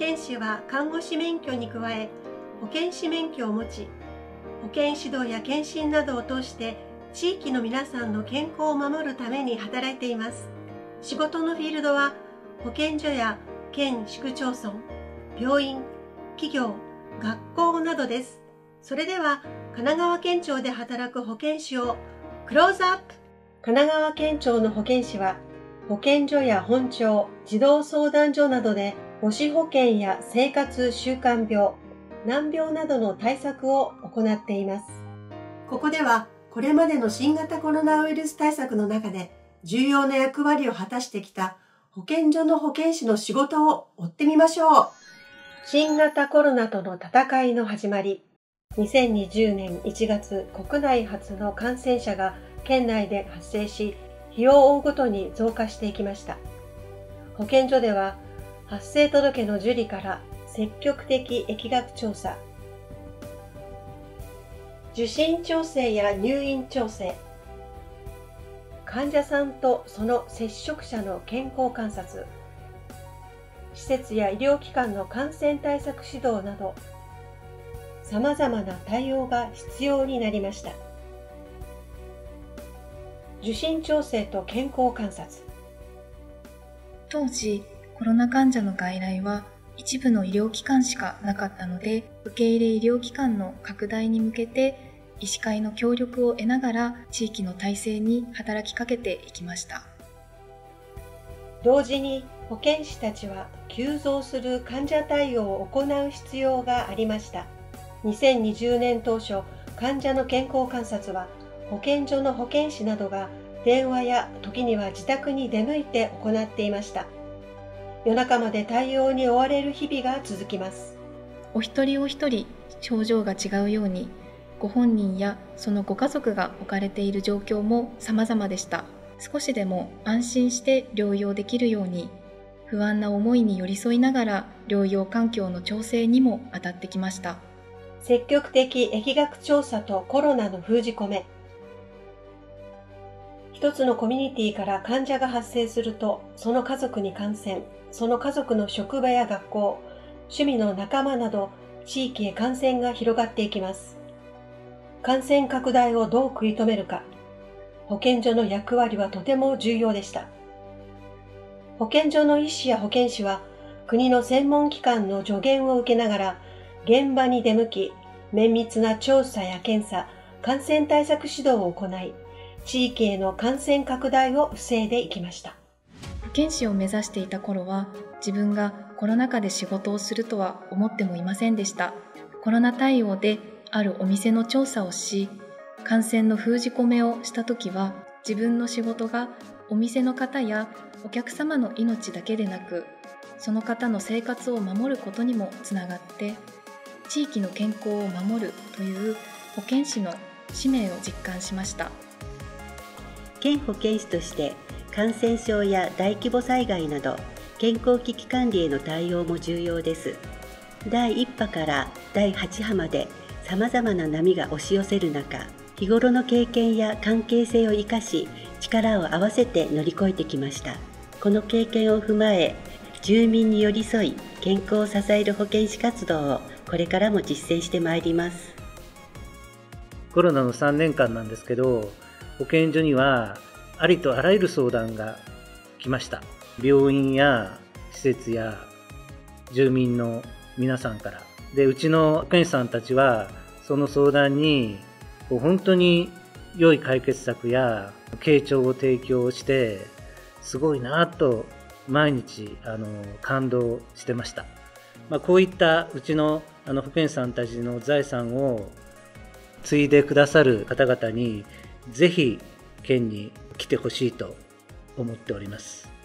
健師は看護師免許に加え保健師免許を持ち保健指導や検診などを通して地域の皆さんの健康を守るために働いています。仕事のフィールドは保健所や県市区町村病院企業学校などです。それでは神奈川県庁で働く保健師をクローズアップ。神奈川県庁の保健師は保健所や本庁、児童相談所などで母子保健や生活習慣病、難病などの対策を行っています。ここではこれまでの新型コロナウイルス対策の中で重要な役割を果たしてきた保健所の保健師の仕事を追ってみましょう。新型コロナとの戦いの始まり。2020年1月国内初の感染者が県内で発生し日を追うごとに増加していきました保健所では発生届の受理から積極的疫学調査。受診調整や入院調整。患者さんとその接触者の健康観察。施設や医療機関の感染対策指導などさまざまな対応が必要になりました。受診調整と健康観察。当時コロナ患者の外来は一部の医療機関しかなかったので受け入れ医療機関の拡大に向けて医師会の協力を得ながら地域の体制に働きかけていきました。同時に保健師たちは急増する患者対応を行う必要がありました。2020年当初患者の健康観察は保健所の保健師などが電話や時には自宅に出向いて行っていました。夜中まで対応に追われる日々が続きます。お一人お一人症状が違うようにご本人やそのご家族が置かれている状況も様々でした。少しでも安心して療養できるように不安な思いに寄り添いながら療養環境の調整にも当たってきました。積極的疫学調査とコロナの封じ込め一つのコミュニティから患者が発生すると、その家族に感染、その家族の職場や学校、趣味の仲間など、地域へ感染が広がっていきます。感染拡大をどう食い止めるか、保健所の役割はとても重要でした。保健所の医師や保健師は、国の専門機関の助言を受けながら、現場に出向き、綿密な調査や検査、感染対策指導を行い、地域への感染拡大を防いでいきました保健師を目指していた頃は自分がコロナ禍で仕事をするとは思ってもいませんでしたコロナ対応であるお店の調査をし感染の封じ込めをした時は自分の仕事がお店の方やお客様の命だけでなくその方の生活を守ることにもつながって地域の健康を守るという保健師の使命を実感しました。県保健師として感染症や大規模災害など健康危機管理への対応も重要です。第1波から第8波までさまざまな波が押し寄せる中日頃の経験や関係性を生かし力を合わせて乗り越えてきました。この経験を踏まえ住民に寄り添い健康を支える保健師活動をこれからも実践してまいります。コロナの3年間なんですけど保健所にはありとあらゆる相談が来ました。病院や施設や住民の皆さんから。でうちの保健師さんたちはその相談に本当に良い解決策や傾聴を提供してすごいなと毎日あの感動してました、まあ、こういったうちのあの保健師さんたちの財産を継いでくださる方々にぜひ県に来てほしいと思っております。